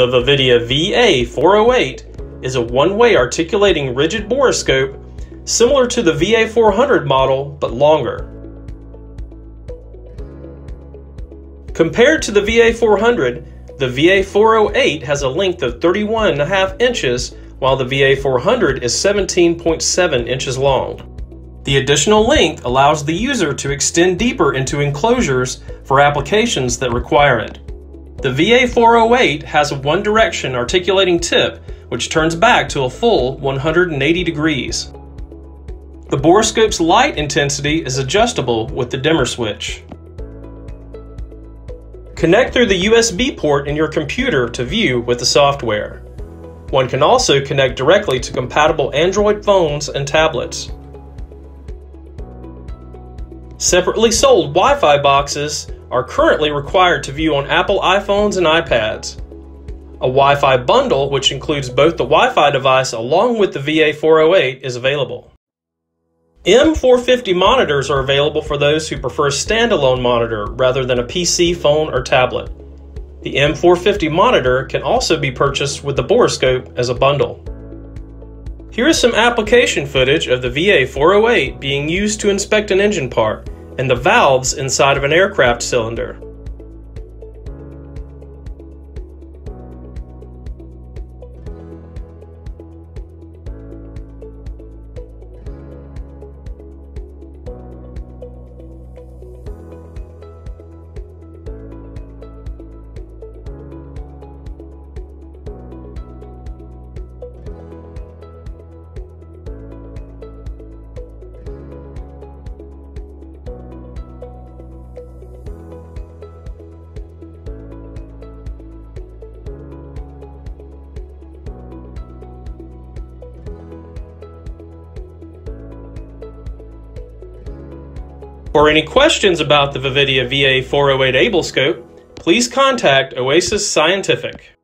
The Vividia VA408 is a one-way articulating rigid borescope similar to the VA400 model but longer. Compared to the VA400, the VA408 has a length of 31.5 inches while the VA400 is 17.7 inches long. The additional length allows the user to extend deeper into enclosures for applications that require it. The VA408 has a one direction articulating tip which turns back to a full 180 degrees. The borescope's light intensity is adjustable with the dimmer switch. Connect through the USB port in your computer to view with the software. One can also connect directly to compatible Android phones and tablets. Separately sold Wi-Fi boxes are currently required to view on Apple iPhones and iPads. A Wi-Fi bundle, which includes both the Wi-Fi device along with the VA408, is available. M450 monitors are available for those who prefer a standalone monitor rather than a PC, phone, or tablet. The M450 monitor can also be purchased with the borescope as a bundle. Here is some application footage of the VA408 being used to inspect an engine part and the valves inside of an aircraft cylinder. For any questions about the Vividia VA408 AbleScope, please contact Oasis Scientific.